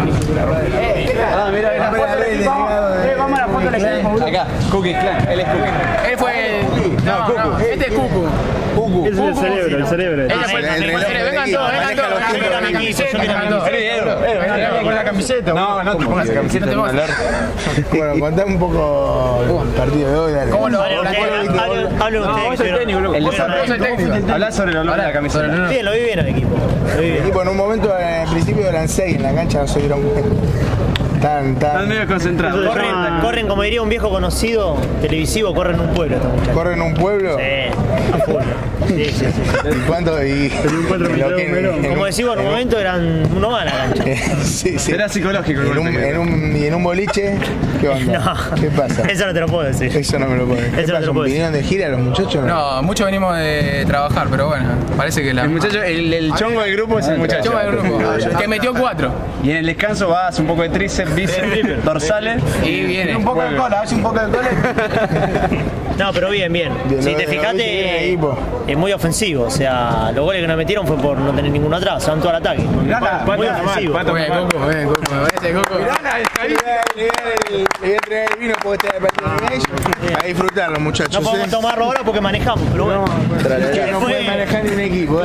Ah, mira, mira, mira, Vamos a la foto del equipo. Acá, Cookie Clan, él es Cookie. Él fue el. No, no, este es Cucu. Ese es el cerebro, el cerebro. Este fue el. Vengan todos, vengan todos. Vengan mi camiseta, vengan todos. Vengan con la camiseta. No, no te pongas la camiseta, No te. Bueno, contame un poco el partido de hoy, dale. ¿Cómo lo. El Vos sos el técnico. Habla sobre el olor de la camiseta. Bien, lo vi bien al equipo. El equipo en un momento, en el principio eran seis en la cancha, no se dieron cuenta. Tan, Están tan. medio concentrados. Corren, corren, como diría un viejo conocido televisivo, corren un pueblo estos muchachos. Corren un pueblo. Sí, a full. Sí, sí, sí. ¿Y cuánto? Y, en Como decimos, en un momento eran uno más a la cancha. sí, sí. Era psicológico el En un, en un, y en un boliche, ¿qué onda? No. ¿Qué pasa? Eso no te lo puedo decir. Eso no me lo pueden. ¿Qué Eso no te pasa? lo puedo ¿Vinieron de gira los muchachos? No, muchos venimos de trabajar, pero bueno, parece que la. El muchacho, el, el chongo del grupo es el muchacho. Choma del grupo, que metió cuatro. Y en el descanso vas un poco de tríceps, bíceps, dorsales. Y viene. Un poco de cola, hace un poco de cola. No, pero bien, bien. Bien, Si te fijaste, es muy ofensivo. O sea, los goles que nos metieron fue por no tener ninguno atrás. Se van todo al ataque. Muy ofensivo. Muy bien, Coco, muy bien, Coco. Me parece, Coco. Le voy a traer el vino porque está de A disfrutarlo, muchachos. No podemos ¿eh? tomarlo ahora porque manejamos, pero bueno. Que no puede manejar ni un equipo.